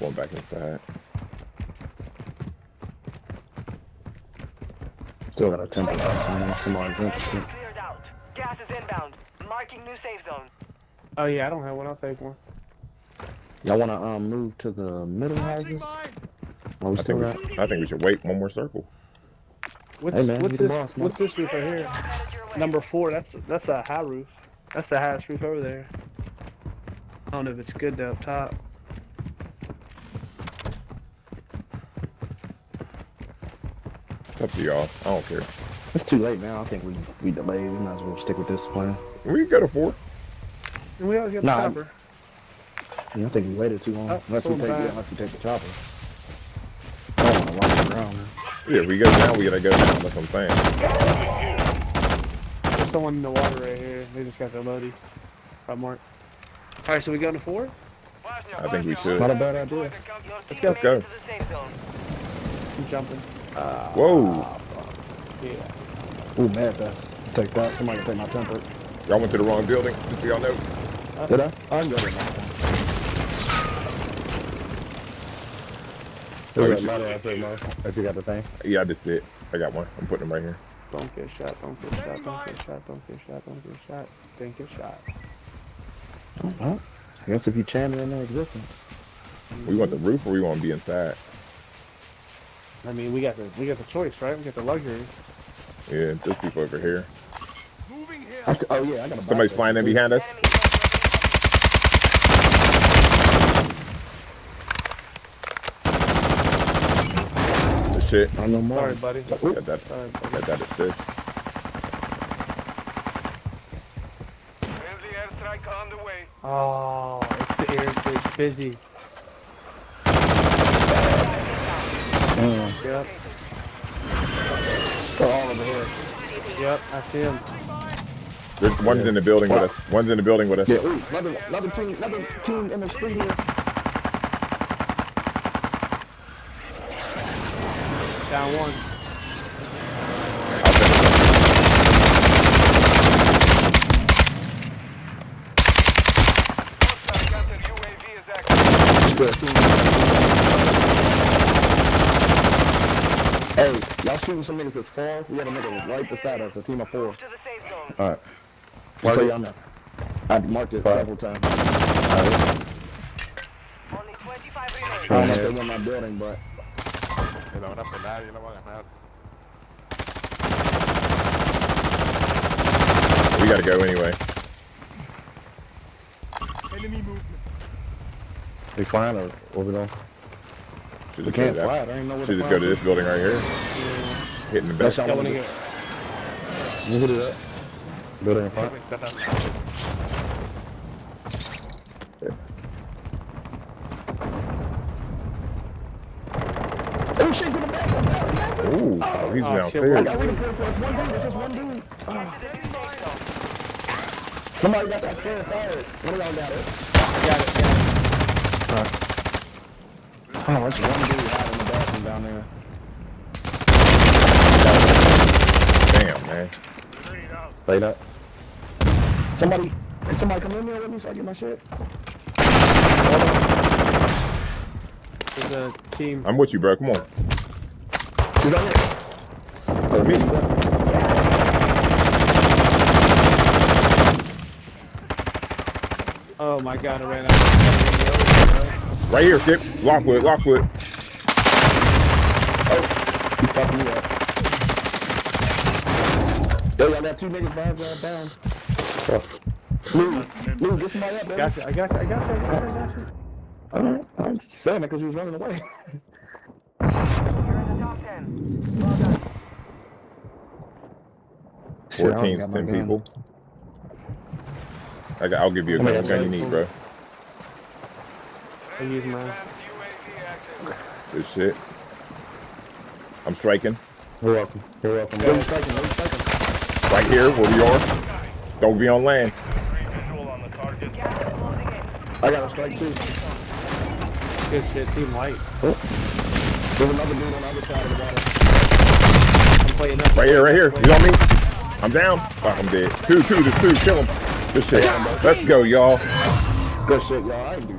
Going back inside. Still got a temper somewhere. Somebody's interested. Cleared out. Gas is inbound. Marking new safe zone. Oh yeah, I don't have one. I'll take one. Y'all wanna um move to the middle houses? Or we I still think, got? we, I think we should wait one more circle. What's Hey, man, what's this? boss, what's this roof right here? Headed your way. Number four. That's that's a high roof. That's the highest roof over there. I don't know if it's good to up top. Up to y'all. I don't care. It's too late now. I think we we delayed. We might as well stick with this plan. We can go to four. And we always get the Nah, chopper. Yeah, I think we waited too long. Oh, unless we take, yeah, unless we take the chopper. I don't wanna walk around. Man. Yeah, if we go down, we gotta go down. That's what I'm saying. There's someone in the water right here. They just got their loadie. Right, Mark. All right, so we going to four? I think we should. Not a bad idea. Let's go. Let's go. it to the safe zone. I'm jumping. Uh, Whoa. Yeah. Ooh, mad fast. Take that. Somebody can take my temper. Y'all went to the wrong building, just so y'all know. Did I? I'm go there now. Oh, you There's that ladder out there, Mo. If you got the thing. Yeah, I just did. I got one. I'm putting them right here. Don't get shot. Don't get shot. Don't get shot. Don't get shot. Don't get shot. Don't get shot. Well, I guess if you champion their existence. We want the roof or we want to be inside? I mean, we got the we got the choice, right? We got the luxury. Yeah, there's people over here. I st- oh yeah, I got a Somebody's flying in there, too. behind us. The shit. I know more. Sorry, buddy. Ooh. Got that. Sorry, buddy. Got that assist. Friendly airstrike on the way. Oh, it's the air. It's busy. Yep. They're all over here. Yep. I see him. There's one's in the building with us. One's in the building with us. Yeah, ooh, another, another team, another team in the street here. Down one. I'll finish him. Hostile counter UAV is active. Good team. Hey, y'all shooting some niggas that's far. We got a nigga right beside us, a team of four. Move to the safe zone. Alright. Just so y'all know. I marked it several times. Only 25 I don't know if they win my building, but Que la van a pelar y la van a ganar. We gotta go anyway. Enemy movement. we flying or what we doing? Should We just, can't fly. that. I ain't know where Should to just go to this building right here. Hitting the That's back. y'all Y'all wanna wanna do. get? You can do that. Building in front. Oh shit, back. Ooh, oh, he's Oh, shit, I downstairs. got waiting for it for us. One dude, just one dude. Get to the new safe zone. Somebody got that fair fired. One of y'all got it. Got it. Got it. Oh, that's one dude out in the bathroom down there. Damn, man. Laid up. Somebody, is somebody come in there with me so I get my shit? There's a team. I'm with you, bro. Come on. Is that it? Oh, me. Oh my god, I ran out. Right here, Skip. Lockwood, Lockwood. You oh, fucking me up. Yo, y'all got two niggas behind y'all down. Lou, Lou, get somebody up, man. Got you. I got you. I got you. I got you. I got you. Alright, I'm just saying that because you was running away. You're in the top 10. Well done. Shit, Four don't teams, ten gun. people. I got, I'll give you a How gun, gun you need, bro. I use mine. Good shit. I'm striking. You're welcome. You're welcome. Where you striking? Where you striking? Right here, where we are. Don't be on land. Gas is closing in. I got a strike too. Good shit. Team white. Oh. There's another dude on the other side of the water. I'm playing up. Right here, right here. You on me? I'm down. Oh, I'm dead. Two, two, there's two. Kill him. Good shit. Let's go, y'all. Good shit, y'all. I ain't do